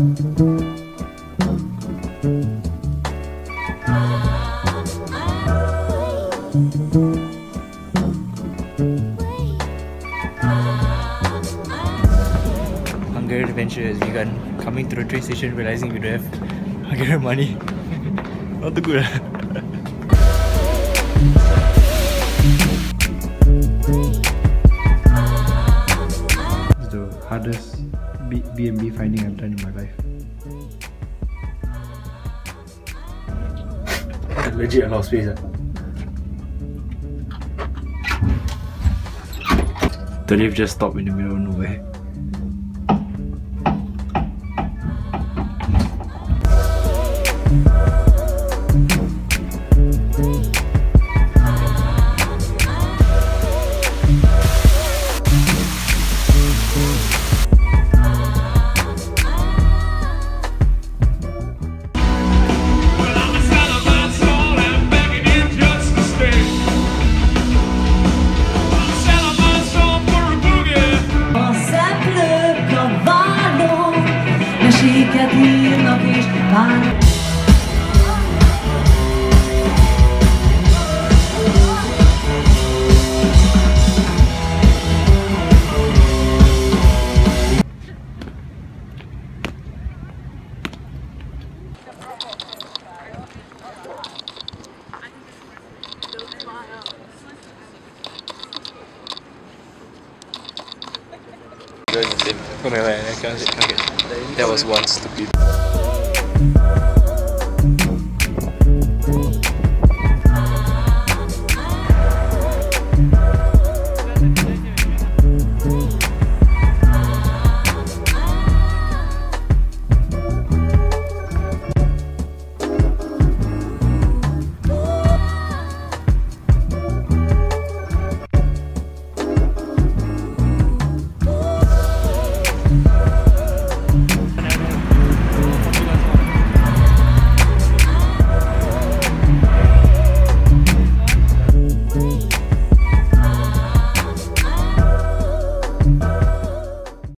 Hungarian adventure has begun. Coming to the train station, realizing we don't have Hungarian money. Not too good. hardest B BMB finding I've done in my life. Legit, I lost space. Ah. Eh? 30th just stopped in the middle of nowhere. That was one stupid.